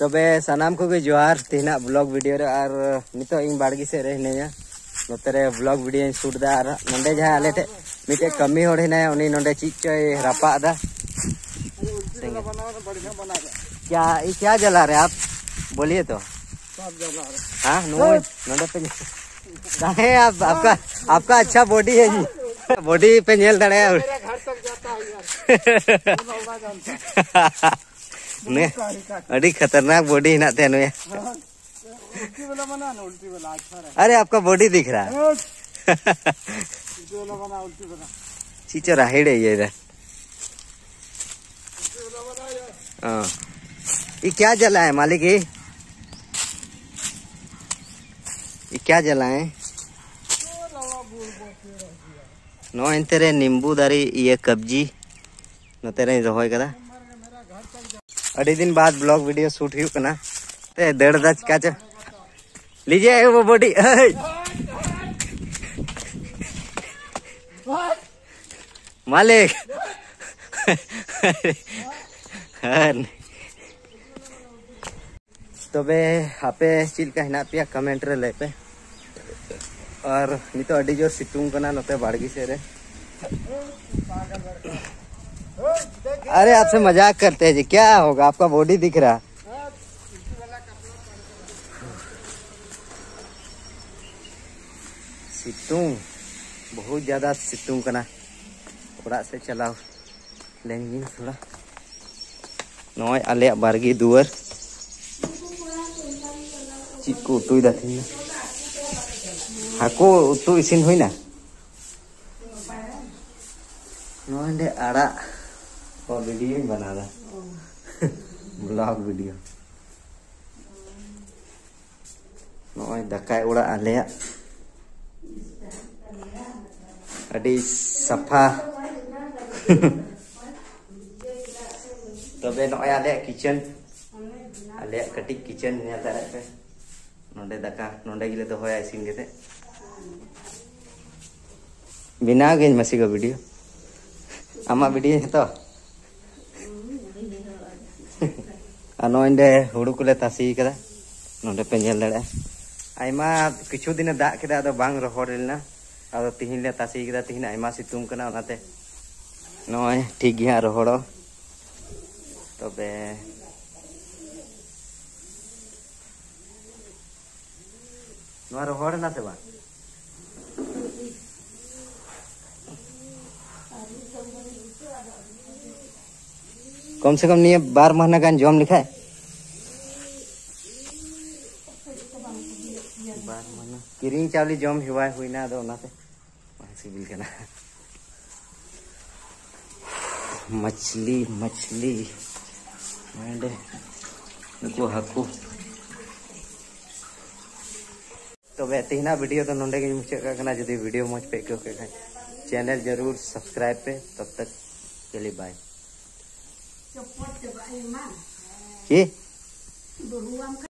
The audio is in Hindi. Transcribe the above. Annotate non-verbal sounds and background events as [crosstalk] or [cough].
तबे सनाम को जोहार तेना ब्लॉग वीडियो रे और नितो इन बाड़गी से रे हिनेया नोते रे ब्लॉग वीडियो शूट दा और नंडे जहाँ आले टे मिटे कमी होड़ हिनाया उनी नंडे चीज़ चोय रापा दा। क्या ये क्या जला रहे आप? बोलिए तो। हाँ नो नंडे पे काहे आप आपका आपका अच्छा बॉडी है जी। बॉडी पे झेल दड़े [laughs] ने खतरनाक बॉडी हिना ते नुए अरे आपका बॉडी दिख रहा है चीचो राहिड़े ये इधर हाँ ये क्या जला है मालिक ये क्या जला है नो तेरे नींबू दारी ये कब्जी नो तेरे रोहय अड़ी दिन बाद ब्लॉग वीडियो शूट हुई कना ते दड़ दा चिका च। लीजिए वो बॉडी मालिक। तबे आपे चिल का हिना पिया कमेंट रे ले पे। और नितो अडी ज़ोर सितुंग कना नते बाड़गी से रे। अरे आपसे मज़ाक करते हैं जी, क्या होगा? आपका बॉडी दिख रहा। सितुंग बहुत ज़्यादा सितुंग कना ओड़ा से चलाओ। लेंगे थोड़ा। नॉय आले बारगी दुआर चीज़ को उतुई दा थी हाको उतु इसिन हुई ना। नॉय आड़ा। और वीडियो ही बना रहा ब्लॉग वीडियो नॉय दकाय उड़ा आले अड़ी सफ़ा तबे नॉय आले किचन आले कटी किचन ने दारे पे नोडे दका नोडे गिले तो होया इसिन गेते बिना गेन मसी को वीडियो आमा वीडियो है तो ᱱᱚᱜᱼᱚᱸᱰᱮ ᱦᱩᱲᱩ ᱠᱚᱞᱮ ᱛᱟᱥᱮ ᱟᱠᱟᱫᱟ ᱱᱚᱸᱰᱮ ᱯᱮ ᱧᱮᱞ ᱫᱟᱲᱮᱭᱟᱜᱼᱟ ᱟᱭᱢᱟ ᱠᱤᱪᱷᱩ ᱫᱤᱱᱮ ᱫᱟᱜ ᱠᱮᱫᱟ ᱟᱫᱚ ᱵᱟᱝ ᱨᱚᱦᱚᱲ ᱞᱮᱱᱟ ᱟᱫᱚ ᱛᱤᱦᱤᱧ ᱞᱮ ᱛᱟᱥᱮ ᱟᱠᱟᱫᱟ ᱛᱤᱦᱤᱧ ᱟᱭᱢᱟ ᱥᱤᱛᱩᱝ ᱠᱟᱱᱟ ᱚᱱᱟᱛᱮ ᱱᱚᱜᱼᱚᱭ ᱴᱷᱤᱠ ᱜᱮ ᱦᱟᱸᱜ ᱨᱚᱦᱚᱲᱚᱜ ᱛᱚᱵᱮ ᱱᱚᱣᱟ ᱨᱚᱦᱚᱲ ᱮᱱᱟ ᱥᱮ ᱵᱟᱝ कम से कम नहीं बार महीना का जम लिखा है। बार महीना किरिंग चावली जम हुआ हुई ना दो ना सिबिल के ना। मछली मछली। मंडे नुको हाकू तो वे तेना वीडियो तो नोंडे के मुचाद का जुदी वीडियो मज पे को के चैनल ज़रूर सब्सक्राइब पे। तब तक चलिए bye Cepat coba iman. Ki? Beruang